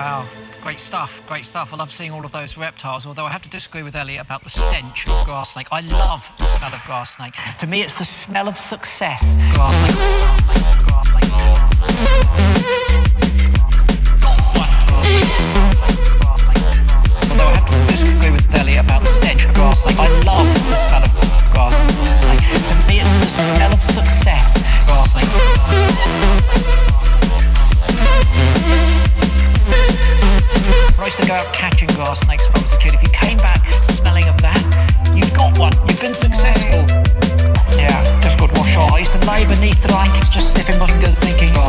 Wow, great stuff, great stuff. I love seeing all of those reptiles, although I have to disagree with Elliot about the stench of grass snake. I love the smell of grass snake. To me, it's the smell of success. Grass snake. Catching grass snakes when I was a kid. If you came back smelling of that, you've got one. You've been successful. Yeah, got wash off. I used to lay beneath the blankets just sniffing fingers thinking, grass snake.